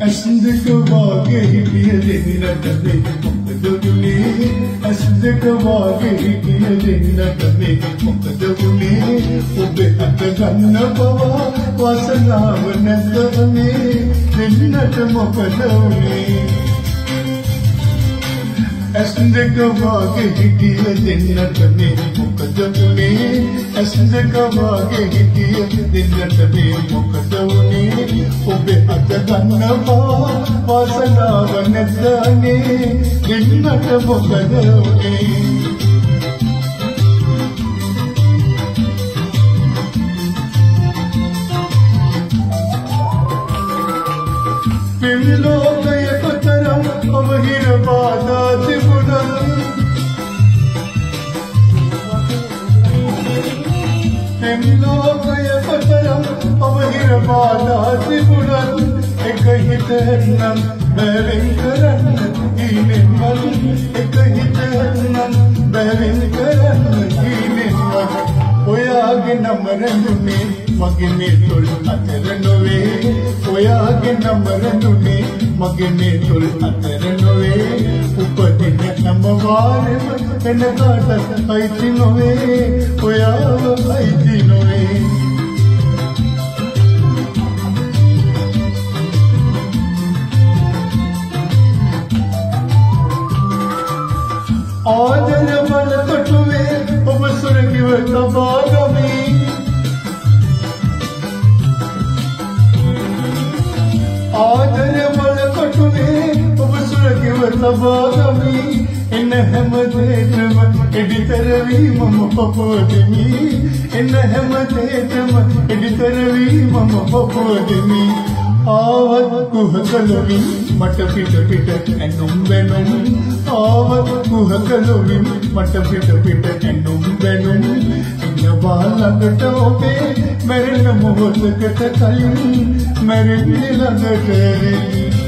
ඇස් දෙක වාගේ හිටිය දෙන්නට මේ මොකද වුනේ ඇස් දෙක වාගේ හිටිය දෙන්නට මේ මොකද වුනේ ඇස් දෙක වාගේ හිටිය දෙන්නට මේ මොකද වුනේ? ඇස් දෙක වාගේ හිටිය දෙන්නට මේ මොකද වුනේ? ඔබ අත ගන්නවා වාසනාව නැතනේ දෙන්නට මොකද වුනේ? පිල්ලෝකය කොතරම් ඔබ හිර බාධා තිබුණත් පිල්ලෝකය කොතරම් ඔබ හිර බාධා තිබුණත් එක හිතනම් බැරින් කරන්න ඉනෙමත් එක හිතනම් බැරින් කරන්න ඉනෙමත් ඔයාගේ නම රැඳුනේ මගේ මේ තොල් අතර නොවේ ඔයාගේ නම රැඳුනේ මගේ මේ තොල් අතර නොවේ උපදින නම වාරෙම එන කාටත් අයිති නොවේ ඔයාව අයිති නොවේ ආදර සුරකිව තබා ගමී එන්න හැම දේටම එඩිතර වී මම පපුවදමි. එන්න හැම දේටම එඩිතර වී මම පපුවදමි. ආවත් කුහකලොවින් මට පිට පිට ඇනුම් වෙනුම් ආවත් කුහකලොවින් මට පිට පිට ඇනුම් වෙනුම් ඉන්නවා ළඟට ඔබේ මැරෙන මොහොතකට කලින් මැරෙන්නේ ළඟට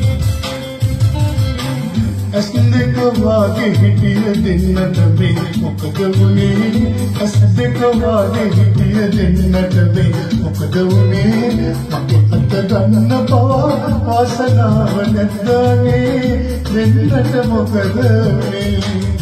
ඇස් දෙක වාගේ හිටිය දෙන්නට මේ මොකද වුනේ? ඇස් දෙක වාගේ හිටිය දෙන්නට මේ මොකද වුනේ? මගේ අත ගන්න බව ආසනාව නැද්දානේ දෙන්නට මොකද වුනේ?